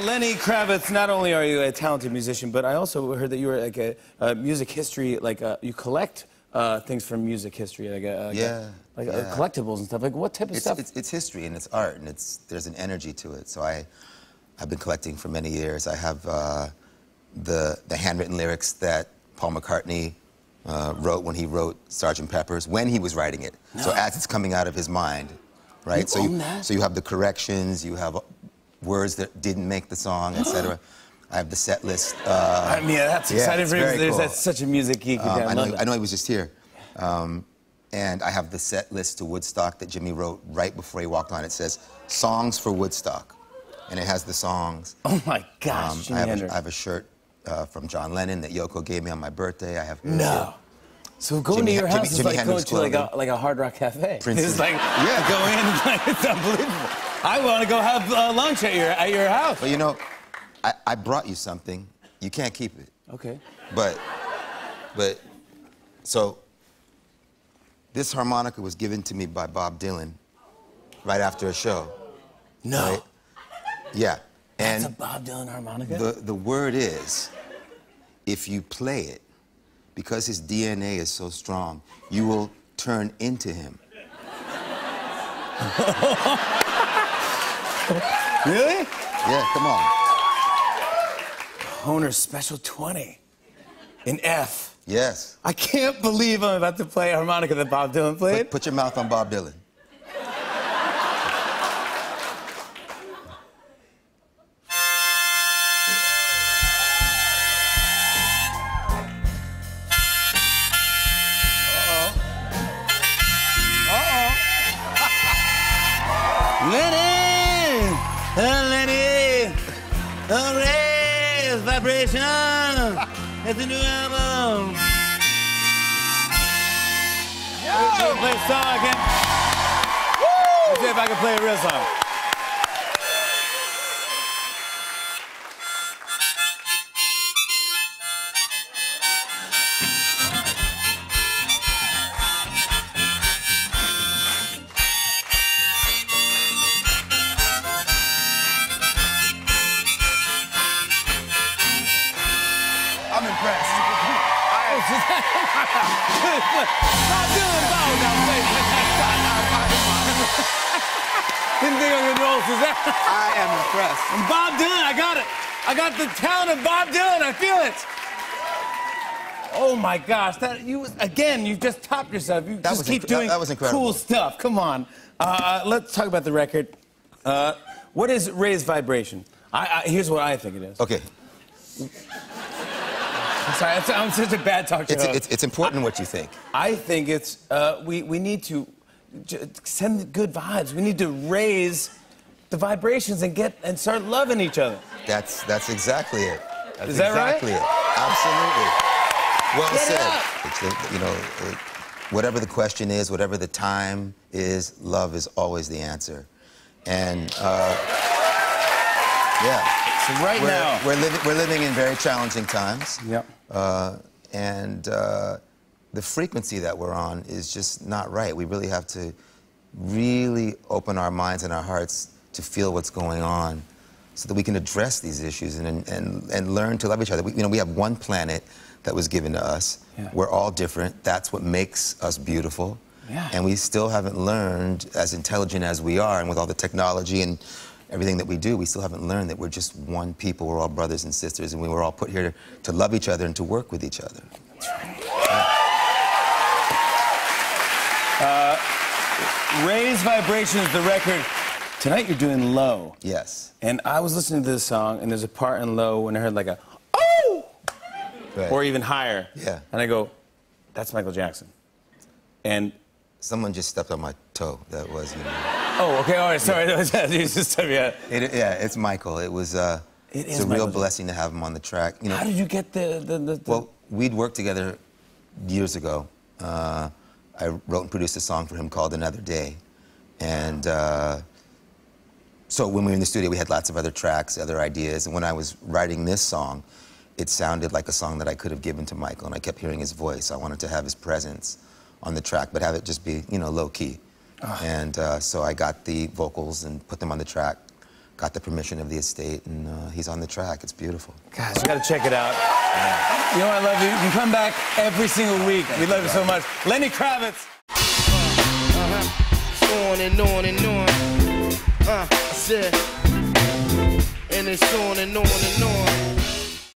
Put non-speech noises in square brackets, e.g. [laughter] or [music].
Lenny Kravitz, not only are you a talented musician, but I also heard that you were like a, a music history, like uh, you collect uh, things from music history, like, a, like, Yeah, a, like uh, yeah. collectibles and stuff. Like what type of It's, stuff? it's, it's history and it's art and it's there's an energy to it. So I, I've been collecting for many years. I have uh, the the handwritten lyrics that Paul McCartney uh, wrote when he wrote Sgt. Pepper's when he was writing it. So [gasps] as it's coming out of his mind, right? You so you that? so you have the corrections, you have words that didn't make the song, etc. [gasps] I have the set list. Uh, I mean, that's yeah, exciting for you. very There's cool. that's such a music geek. Um, I, I, know. I know he was just here. Um, and I have the set list to Woodstock that Jimi wrote right before he walked on. It says "Songs for Woodstock," and it has the songs. Oh my gosh, Um, Jimi I, have a, I have a shirt uh, from John Lennon that Yoko gave me on my birthday. I have No. So going Jimi to your house Jimi- is Jimi like Hendrix going to like a, like a Hard Rock Cafe. [laughs] Princeton. It's like Yeah. go in, like, [laughs] it's unbelievable. I want to go have uh, lunch at your at your house. But you know, I, I brought you something. You can't keep it. Okay. But, but, so, this harmonica was given to me by Bob Dylan right after a show. No. Right? Yeah. That's And a Bob Dylan harmonica. The, the word is, if you play it, because his DNA is so strong, you will turn into him. [laughs] really? Yeah, come on. Hohner Special 20 in F. Yes. I can't believe I'm about to play a harmonica that Bob Dylan played. Put, put your mouth on Bob Dylan. Lenny, raise vibration. [laughs] It's a new album. Yo! Play a song can. Let's see if I can play a real song. I'm impressed. Bob Dylan, Bob now play. Didn't think I could roll Suzanne. I am impressed. And Bob Dylan, I got it. I got the talent of Bob Dylan. I feel it. Oh my gosh, that you again. You just topped yourself. You just was keep doing that was incredible. cool stuff. Come on. Uh, let's talk about the record. Uh, what is raised vibration? I, I, here's what I think it is. Okay, I'm sorry, I'm, such a bad talk it's, show. it's, it's important what you think. I think it's uh, we we need to j- send good vibes. We need to raise the vibrations and get and start loving each other. That's, that's exactly it. That's Is that right? exactly it. Absolutely. Well Get said. You know, uh, whatever the question is, whatever the time is, love is always the answer. And uh, yeah, So right we're, now, we're, living, we're living in very challenging times. Yep. Uh, and uh, the frequency that we're on is just not right. We really have to really open our minds and our hearts to feel what's going on so that we can address these issues and, and, and learn to love each other. We, you know, we have one planet that was given to us. Yeah. We're all different. That's what makes us beautiful. Yeah. And we still haven't learned, as intelligent as we are, and with all the technology and everything that we do, we still haven't learned that we're just one people. We're all brothers and sisters, and we were all put here to, to love each other and to work with each other. That's right. Raise vibrations. The record. Tonight you're doing low. Yes. And I was listening to this song, and there's a part in low when I heard like a oh, Right. or even higher. Yeah. And I go, that's Michael Jackson. And Someone just stepped on my toe. That was, you know. Oh, okay, all right, sorry. That was [laughs] just yeah. It, yeah, it's Michael. It was. Uh, It it's a real blessing to have him on the track. You know. How did you get the the, the, the Well, we'd worked together years ago. Uh, I wrote and produced a song for him called Another Day. And uh, so when we were in the studio, we had lots of other tracks, other ideas. And when I was writing this song, it sounded like a song that I could have given to Michael. And I kept hearing his voice. I wanted to have his presence on the track, but have it just be, you know, low key. And uh, so I got the vocals and put them on the track. got the permission of the estate, and uh, he's on the track. It's beautiful. Gosh, you gotta check it out. You know I love you. You can come back every single week. We love you so much. Lenny Kravitz. Uh-huh. On and on and on. Uh, I said, and it's on and on and on.